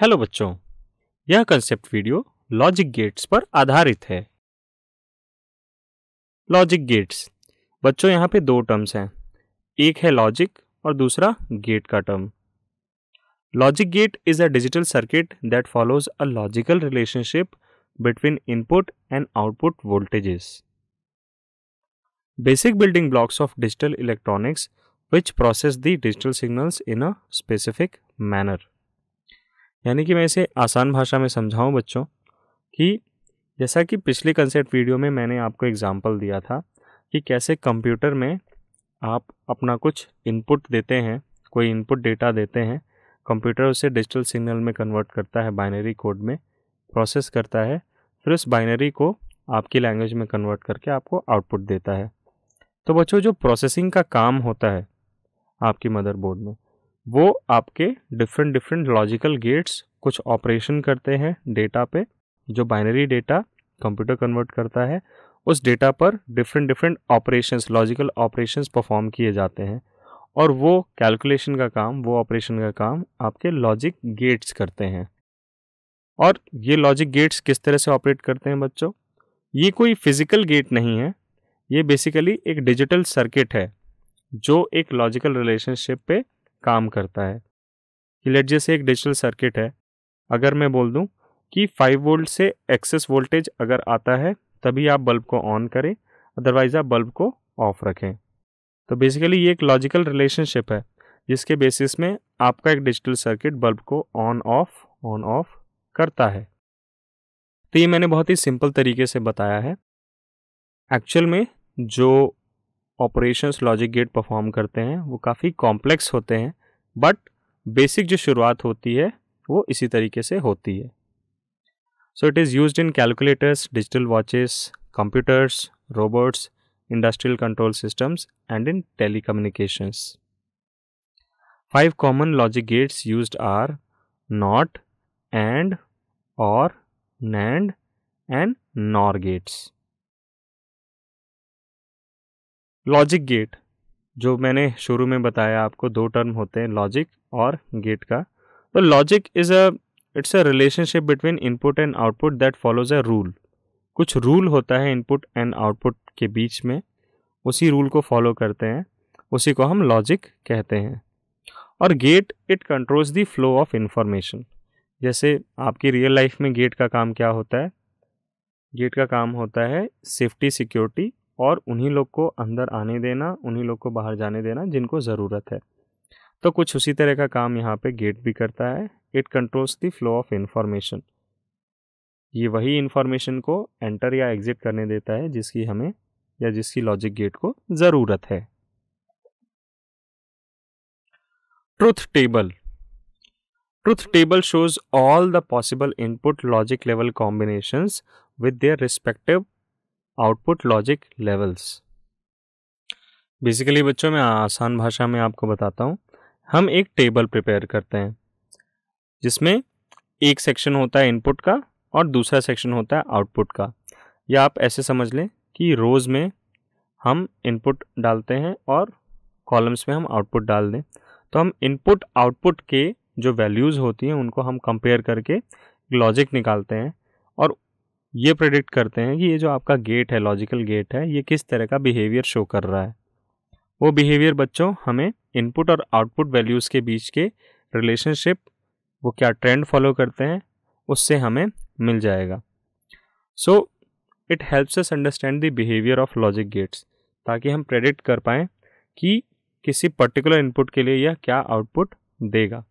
Hello बच्चों, यह concept video logic gates पर आधारित है। लॉजिक गेट्स बच्चों यहाँ पे दो टर्म्स हैं, एक है लॉजिक और दूसरा गेट का term logic gate is a digital circuit that follows a logical relationship between input and output voltages basic building blocks of digital electronics which process the digital signals in a specific manner यानी कि मैं इसे आसान भाषा में समझाऊं बच्चों, कि जैसा कि पिछले कंसेप्ट वीडियो में मैंने आपको एग्जांपल दिया था, कि कैसे कंप्यूटर में आप अपना कुछ इनपुट देते हैं, कोई इनपुट डेटा देते हैं कंप्यूटर उसे डिजिटल सिग्नल में कन्वर्ट करता है बाइनरी कोड में प्रोसेस करता है, फिर उस बाइनरी को आपकी लैंग्वेज में कन्वर्ट करके आपको आउटपुट देता है। तो बच्चों, जो प्रोसेसिंग का काम होता है आपकी मदरबोर्ड में वो आपके डिफरेंट डिफरेंट लॉजिकल गेट्स कुछ ऑपरेशन करते हैं डेटा पे, जो बाइनरी डेटा कंप्यूटर कन्वर्ट करता है, उस डेटा पर different different operations logical operations perform किए जाते हैं। और वो कैलकुलेशन का काम, वो ऑपरेशन का काम आपके लॉजिक गेट्स करते हैं। और ये लॉजिक गेट्स किस तरह से ऑपरेट करते हैं बच्चों? ये कोई फ़िज़िकल गेट नहीं है, ये बेसिकली एक डिजिटल सर्किट है, जो एक लॉजिकल रिलेशनशिप पे काम करता है। कि लेट जैसे एक डिजिटल सर्किट है। अगर मैं बोल दूँ कि 5 वोल्ट से एक्सेस वोल्टेज अगर आता है, तभी आप बल्ब को ऑन करें अदरवाइज़ आप बल्ब को ऑफ़ रखें। तो बेसिकली ये एक लॉजिकल रिलेशनशिप है, जिसके बेसिस में आपका एक डिजिटल सर्किट बल्ब को ऑन ऑफ़ ऑन ऑफ़ करता है। तो ये मैंने बहुत ही सिंपल तरीके से बताया है। एक्चुअल में जो ऑपरेशंस लॉजिक गेट परफॉर्म करते हैं, वो काफ़ी कॉम्प्लेक्स होते हैं बट बेसिक जो शुरुआत होती है, वो इसी तरीके से होती है। So it is use in calculators digital watches computers robots industrial control systems and in telecommunications five common logic gates used are not and और nand and nor gates logic gate, जो मैंने शुरू में बताया आपको दो टर्म होते हैं, लॉजिक और गेट का। तो logic is a it's a relationship between input and output that follows a rule कुछ रूल होता है इनपुट एंड आउटपुट के बीच में, उसी रूल को फॉलो करते हैं, उसी को हम लॉजिक कहते हैं। और gate it controls the flow of information जैसे आपकी रियल लाइफ में गेट का काम क्या होता है? गेट का काम होता है सेफ्टी सिक्योरिटी और उन्हीं लोग को अंदर आने देना, उन्हीं लोग को बाहर जाने देना जिनको ज़रूरत है। तो कुछ उसी तरह का काम यहाँ पे गेट भी करता है। It controls the flow of information ये वही इंफॉर्मेशन को एंटर या एग्जिट करने देता है जिसकी हमें या जिसकी लॉजिक गेट को ज़रूरत है। Truth table truth table shows all the possible input logic level combinations with their respective output logic levels. Basically बच्चों, मैं आसान भाषा में आपको बताता हूँ। हम एक टेबल प्रिपेयर करते हैं, जिसमें एक सेक्शन होता है इनपुट का और दूसरा सेक्शन होता है आउटपुट का। या आप ऐसे समझ लें कि रोज़ में हम इनपुट डालते हैं और कॉलम्स में हम आउटपुट डाल दें। तो हम इनपुट आउटपुट के जो वैल्यूज़ होती हैं, उनको हम कंपेयर करके लॉजिक निकालते हैं और ये प्रेडिक्ट करते हैं कि ये जो आपका गेट है लॉजिकल गेट है, ये किस तरह का बिहेवियर शो कर रहा है। वो बिहेवियर बच्चों हमें इनपुट और आउटपुट वैल्यूज़ के बीच के रिलेशनशिप वो क्या ट्रेंड फॉलो करते हैं, उससे हमें मिल जाएगा। So it helps us understand the behaviour of logic gates ताकि हम प्रेडिक्ट कर पाएँ कि किसी पर्टिकुलर इनपुट के लिए यह क्या आउटपुट देगा।